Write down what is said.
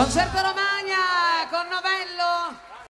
Vamos karo